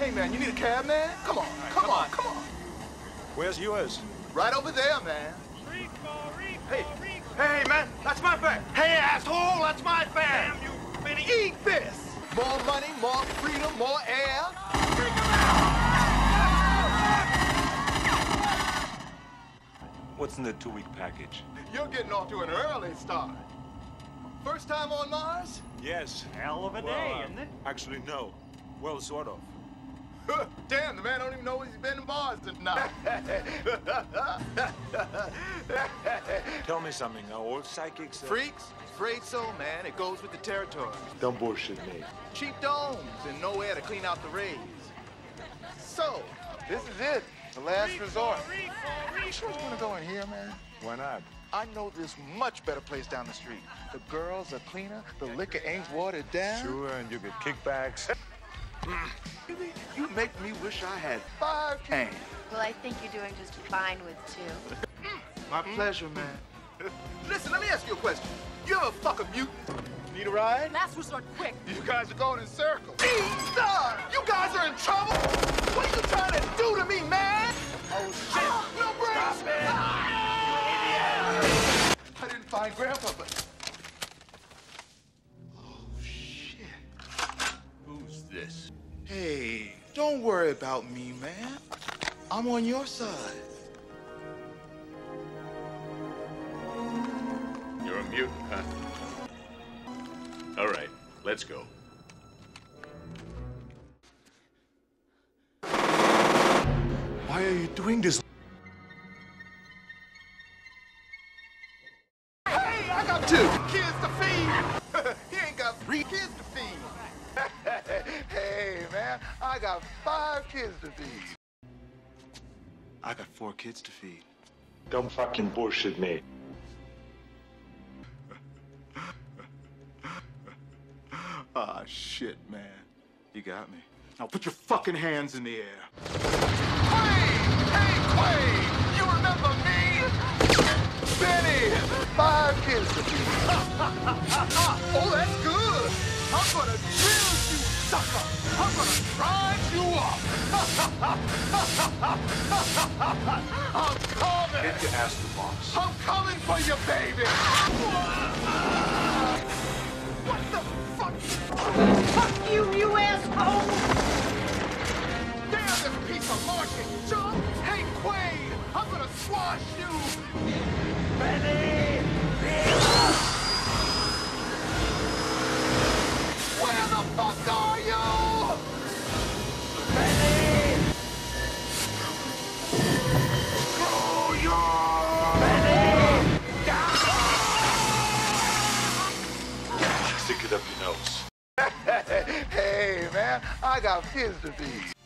Hey, man, you need a cab, man? Come on, come, come on, on. come on. Where's yours? Right over there, man. Hey, hey, man, that's my fare. Hey, asshole, that's my fare. Damn you, Benny. Eat this. More money, more freedom, more air. What's in the two-week package? You're getting off to an early start. First time on Mars? Yes. Hell of a Well, day, uh, isn't it? Actually, no. Well, sort of. Damn, the man don't even know he's been in bars tonight. Tell me something. Are all psychics? uh, Freaks? Afraid so, man. It goes with the territory. Don't bullshit me. Cheap domes and no air to clean out the rays. So, this is it. The last resort. You sure you want to go in here, man? Why not? I know this much better place down the street. The girls are cleaner, the liquor ain't watered down. Sure, and you get kickbacks. You make me wish I had five cans. Well, I think you're doing just fine with two. My pleasure, man. Listen, let me ask you a question. You ever fuck a mutant? Need a ride? Last resort, quick. You guys are going in circles. Stop! You guys are in trouble! What are you trying to do to me, man? Oh, shit! no brakes! Stop it! Ah! I didn't find Grandpa, but... Hey, don't worry about me, man. I'm on your side. You're a mutant, huh? All right, let's go. Why are you doing this? Hey, I got two kids to feed. he ain't got three kids to feed. hey, man, I got five kids to feed. I got four kids to feed. Don't fucking bullshit me. Ah, shit, man. You got me. Now put your fucking hands in the air. Quaid! Hey, Quaid! You remember me? Benny! Five kids to feed. oh, that's good. I'm gonna drill you, sucker. I'm gonna grind you up. I'm coming. Get your ass to boss. I'm coming for you, baby! What the fuck? Fuck you, you asshole! Damn this piece of market junk! Hey, Quaid! I'm gonna squash you! Benny! Man, I got kids to feed.